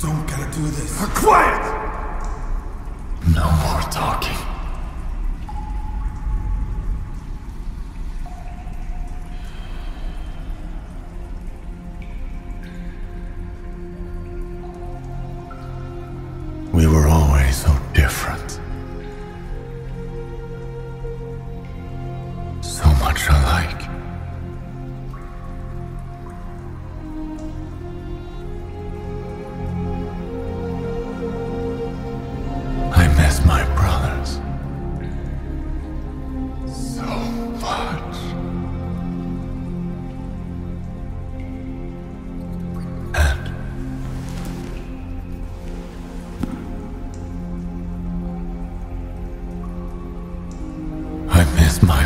don't gotta do this. Quiet! No more talking. We were always so I miss my brothers so much. And I miss my